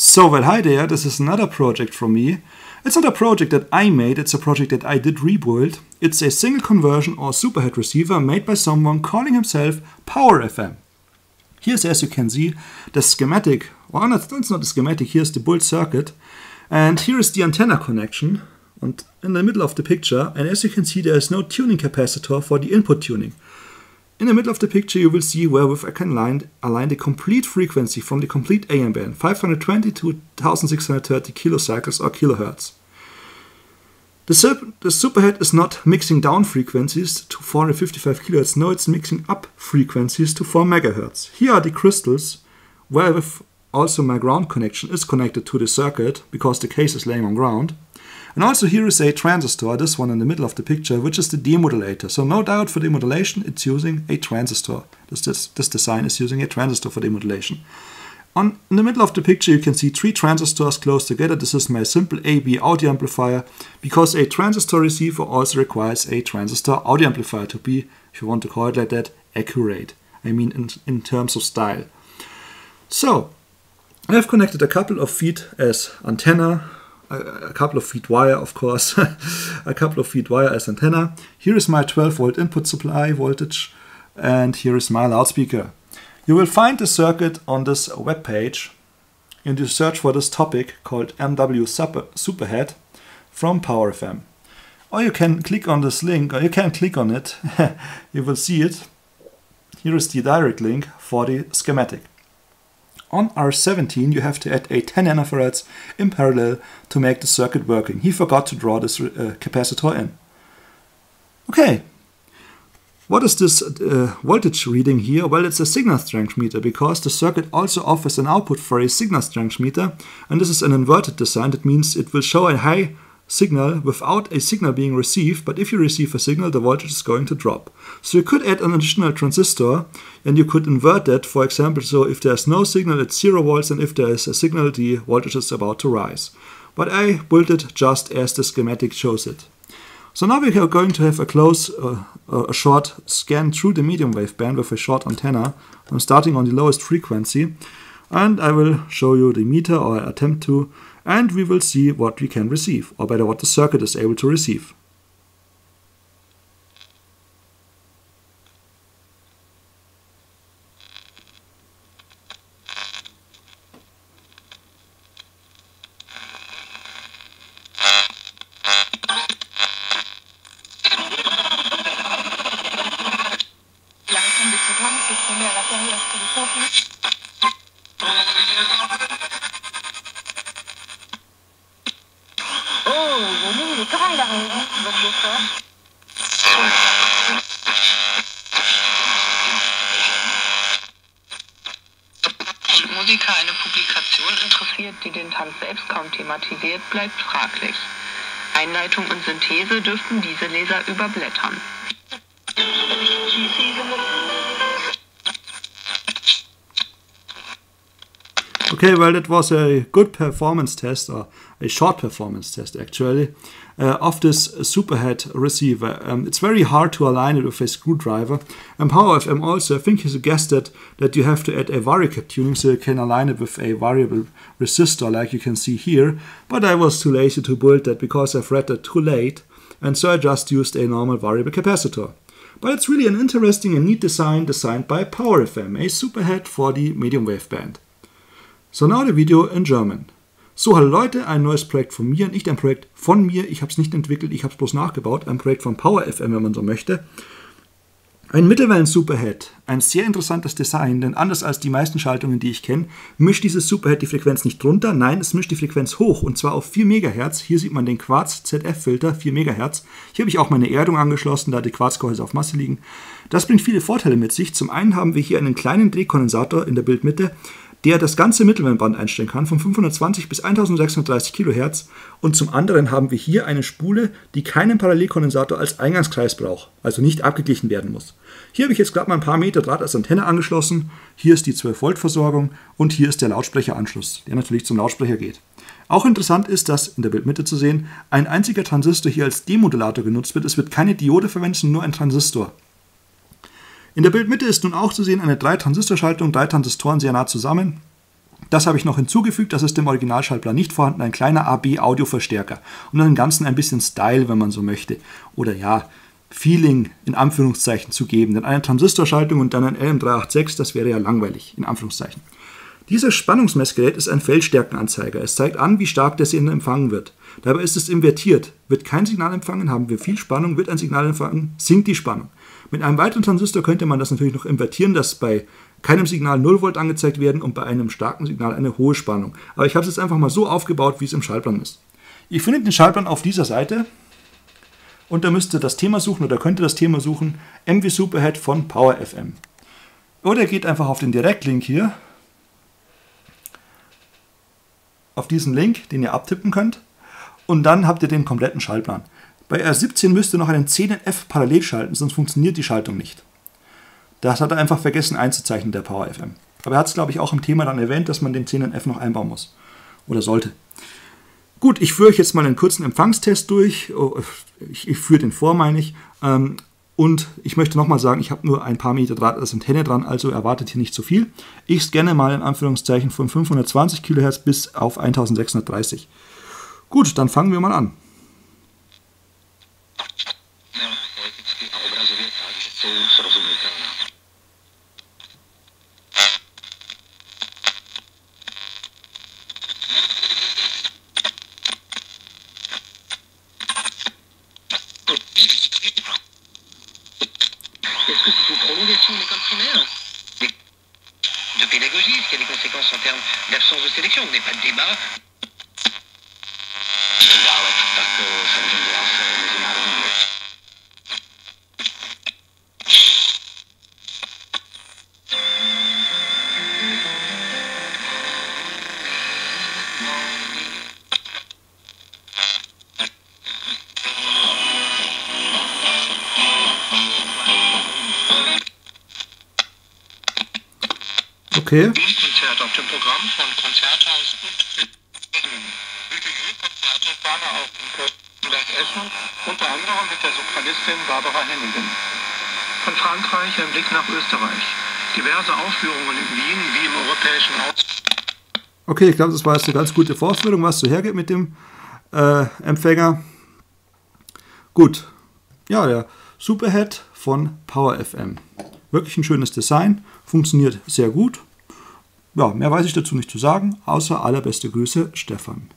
So, well, hi there, this is another project from me. It's not a project that I made, it's a project that I did rebuild. It's a single conversion or superhet receiver made by someone calling himself Power FM. Here's, as you can see, the schematic, well, that's not the schematic, here's the build circuit. And here is the antenna connection and in the middle of the picture. And as you can see, there is no tuning capacitor for the input tuning. In the middle of the picture you will see wherewith I can align, align the complete frequency from the complete AM band, 520 to 1630 kilocycles or kilohertz. The, the superhet is not mixing down frequencies to 455 kHz, no, it's mixing up frequencies to 4 MHz. Here are the crystals, wherewith also my ground connection is connected to the circuit because the case is laying on ground. And also here is a transistor, this one in the middle of the picture, which is the demodulator. So no doubt for demodulation, it's using a transistor. This, this, this design is using a transistor for demodulation. On, in the middle of the picture you can see three transistors close together. This is my simple AB audio amplifier because a transistor receiver also requires a transistor audio amplifier to be, if you want to call it like that, accurate. I mean in, in terms of style. So, I have connected a couple of feet as antenna a couple of feet wire, of course, a couple of feet wire as antenna. Here is my 12 volt input supply voltage, and here is my loudspeaker. You will find the circuit on this web page and you search for this topic called MW Superhet from PowerFM. Or you can click on this link, or you can click on it, you will see it. Here is the direct link for the schematic. On R17 you have to add a 10 nanofarads in parallel to make the circuit working. He forgot to draw this uh, capacitor in. Okay, what is this uh, voltage reading here? Well, it's a signal strength meter because the circuit also offers an output for a signal strength meter and this is an inverted design. That means it will show a high signal without a signal being received, but if you receive a signal, the voltage is going to drop. So you could add an additional transistor and you could invert that, for example, so if there's no signal, it's 0 volts, and if there is a signal, the voltage is about to rise. But I built it just as the schematic shows it. So now we are going to have a close, uh, a short scan through the medium wave band with a short antenna. I'm starting on the lowest frequency and I will show you the meter or attempt to and we will see what we can receive, or better what the circuit is able to receive. Musiker eine Publikation interessiert, die den Tanz selbst kaum thematisiert, bleibt fraglich. Einleitung und Synthese dürften diese Leser überblättern. Okay, well, that was a good performance test, or a short performance test actually, uh, of this Superhet receiver. Um, it's very hard to align it with a screwdriver. And PowerFM also, I think he suggested that you have to add a varicap tuning so you can align it with a variable resistor like you can see here. But I was too lazy to build that because I've read that too late. And so I just used a normal variable capacitor. But it's really an interesting and neat design designed by PowerFM, a superhet for the medium wave band. So now the video in German. So, hallo Leute, ein neues Projekt von mir, nicht ein Projekt von mir, ich habe es nicht entwickelt, ich habe es bloß nachgebaut, ein Projekt von PowerFM, wenn man so möchte. Ein Mittelwellen-Superhead, ein sehr interessantes Design, denn anders als die meisten Schaltungen, die ich kenne, mischt dieses Superhead die Frequenz nicht runter, nein, es mischt die Frequenz hoch und zwar auf 4 MHz. Hier sieht man den Quarz ZF-Filter, 4 MHz. Hier habe ich auch meine Erdung angeschlossen, da die Quarzgehäuse auf Masse liegen. Das bringt viele Vorteile mit sich. Zum einen haben wir hier einen kleinen Drehkondensator in der Bildmitte, der das ganze Mittelwellenband einstellen kann, von 520 bis 1630 kHz. Und zum anderen haben wir hier eine Spule, die keinen Parallelkondensator als Eingangskreis braucht, also nicht abgeglichen werden muss. Hier habe ich jetzt gerade mal ein paar Meter Draht als Antenne angeschlossen. Hier ist die 12 Volt Versorgung und hier ist der Lautsprecheranschluss, der natürlich zum Lautsprecher geht. Auch interessant ist, dass in der Bildmitte zu sehen ein einziger Transistor hier als Demodulator genutzt wird. Es wird keine Diode verwendet, nur ein Transistor. In der Bildmitte ist nun auch zu sehen eine 3-Transistor-Schaltung, drei Transistoren sehr nah zusammen. Das habe ich noch hinzugefügt, das ist dem Originalschallplan nicht vorhanden, ein kleiner AB-Audioverstärker. Und dem Ganzen ein bisschen Style, wenn man so möchte. Oder ja, Feeling in Anführungszeichen zu geben. Denn eine Transistorschaltung und dann ein LM386, das wäre ja langweilig, in Anführungszeichen. Dieses Spannungsmessgerät ist ein Feldstärkenanzeiger. Es zeigt an, wie stark der Sender empfangen wird. Dabei ist es invertiert. Wird kein Signal empfangen, haben wir viel Spannung, wird ein Signal empfangen, sinkt die Spannung. Mit einem weiteren Transistor könnte man das natürlich noch invertieren, dass bei keinem Signal 0 Volt angezeigt werden und bei einem starken Signal eine hohe Spannung. Aber ich habe es jetzt einfach mal so aufgebaut, wie es im Schallplan ist. Ihr findet den Schallplan auf dieser Seite und da müsst ihr das Thema suchen oder könnt ihr das Thema suchen, MV Superhead von PowerFM. Oder geht einfach auf den Direktlink hier, auf diesen Link, den ihr abtippen könnt und dann habt ihr den kompletten Schaltplan. Bei R17 müsst ihr noch einen 10F parallel schalten, sonst funktioniert die Schaltung nicht. Das hat er einfach vergessen einzuzeichnen, der PowerFM. Aber er hat es, glaube ich, auch im Thema dann erwähnt, dass man den 10F noch einbauen muss. Oder sollte. Gut, ich führe euch jetzt mal einen kurzen Empfangstest durch. Oh, ich, ich führe den vor, meine ich. Ähm, und ich möchte nochmal sagen, ich habe nur ein paar Meter Draht als Antenne dran, also erwartet hier nicht zu viel. Ich scanne mal in Anführungszeichen von 520 kHz bis auf 1630. Gut, dann fangen wir mal an. Est-ce De pédagogie, est-ce qu'il y a des conséquences en termes d'absence de sélection On n'est pas de débat. Okay. Konzert auf dem Programm von Konzerthaus und Konzerte Fahne auf dem Kirchenberg Essen, unter anderem mit der Sopranistin Barbara Hennigan. Von Frankreich ein Blick nach Österreich. Diverse Aufführungen in Wien wie im europäischen Aus. Okay, ich glaube, das war jetzt eine ganz gute Vorführung, was so hergeht mit dem äh, Empfänger. Gut. Ja, der Superhead von PowerFM. Wirklich ein schönes Design, funktioniert sehr gut. Ja, mehr weiß ich dazu nicht zu sagen, außer allerbeste Grüße, Stefan.